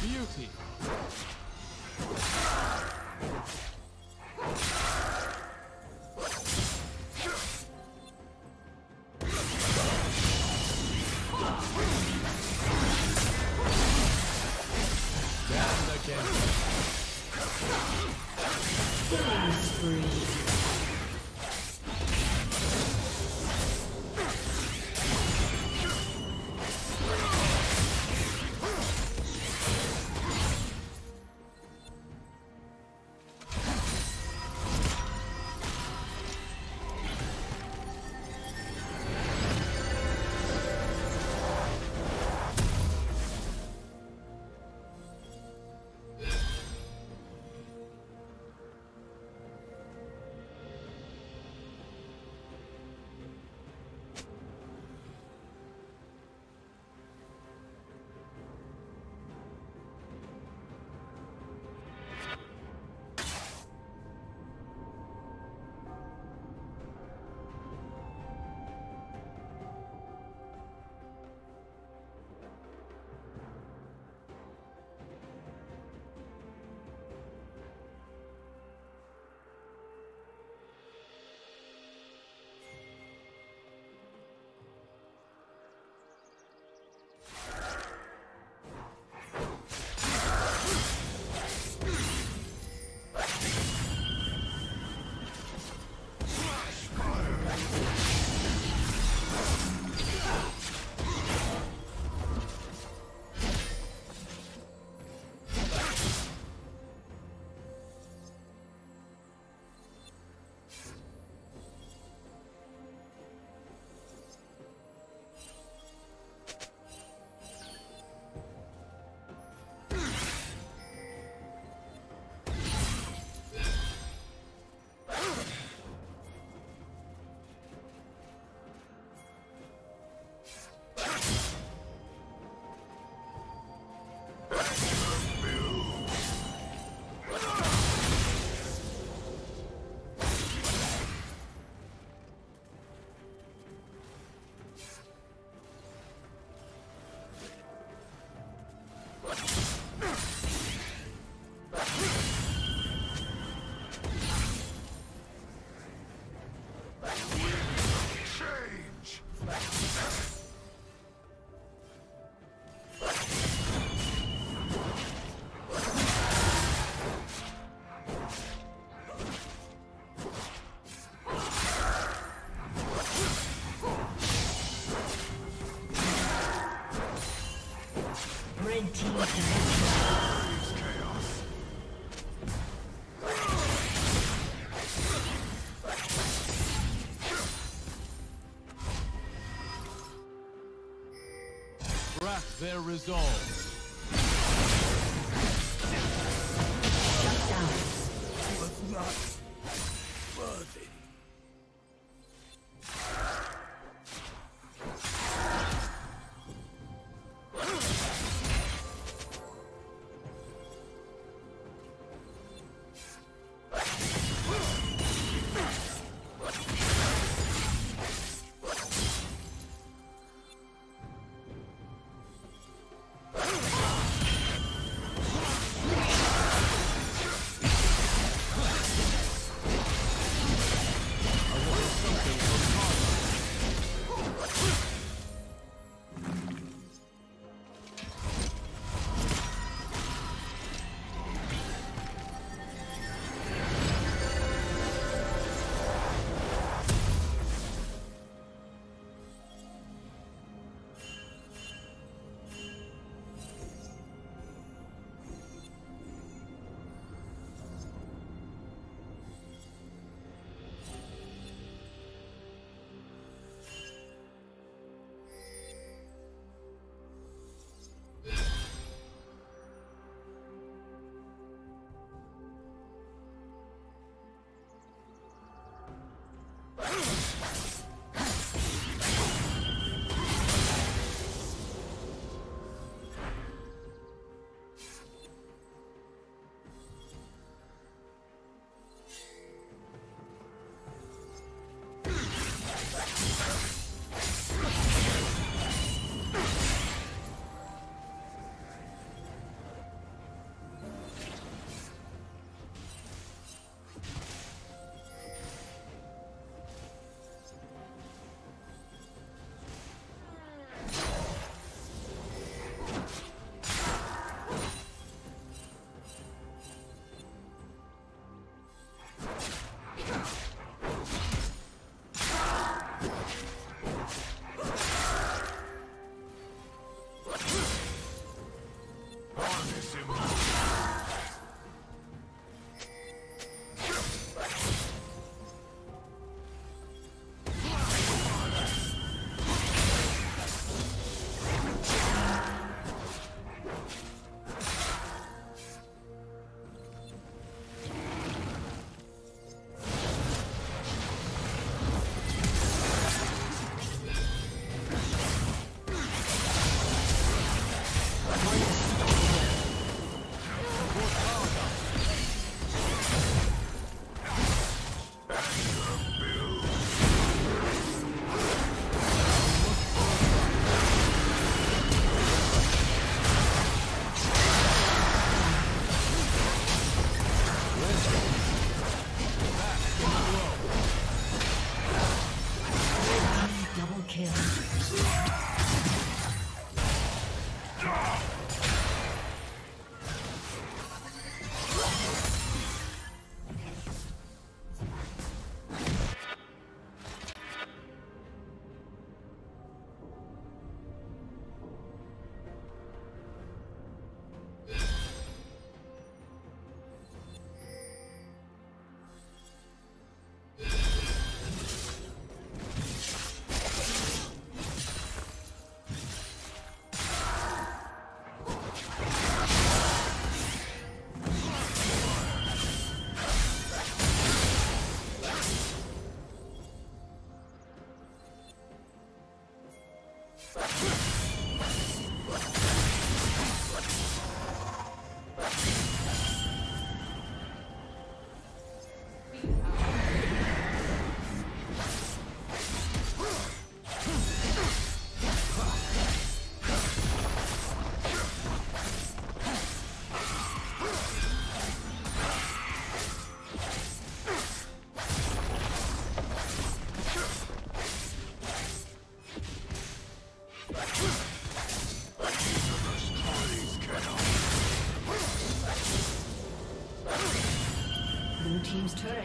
beauty. Their resolve. shut down. Red team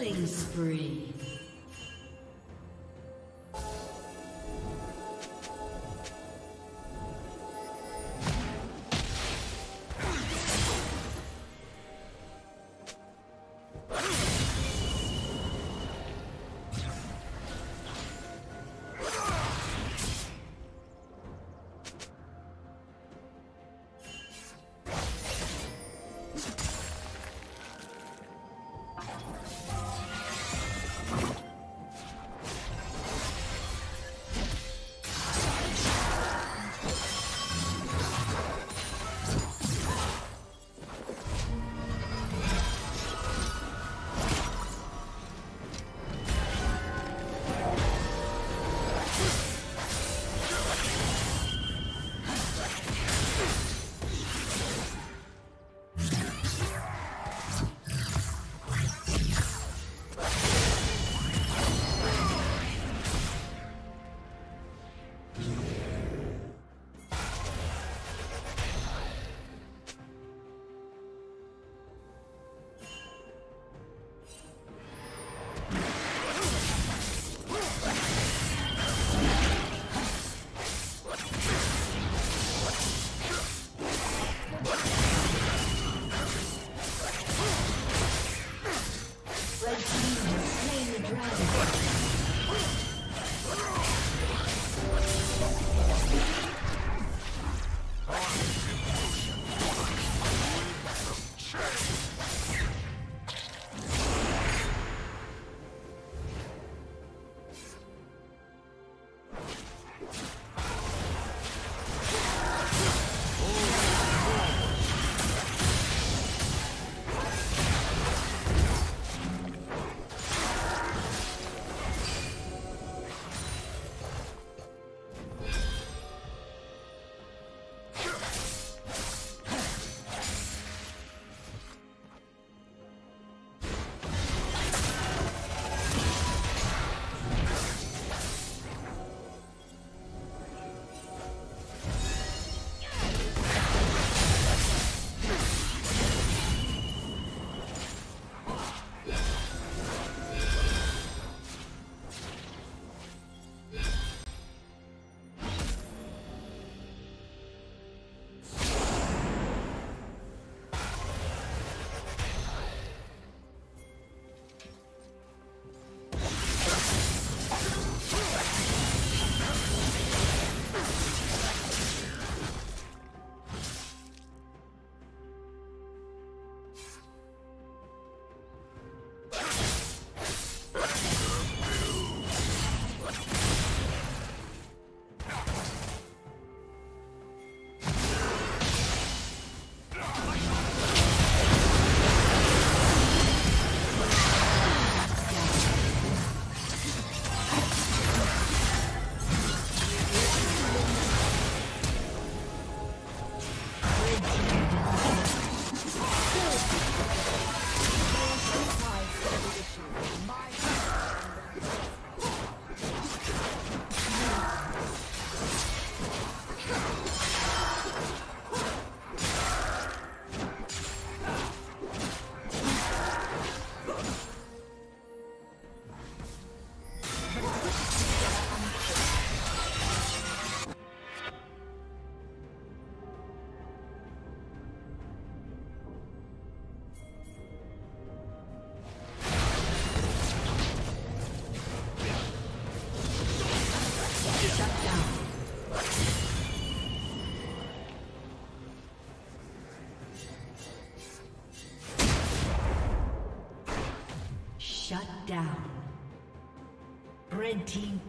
Killing spree.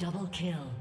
Double kill.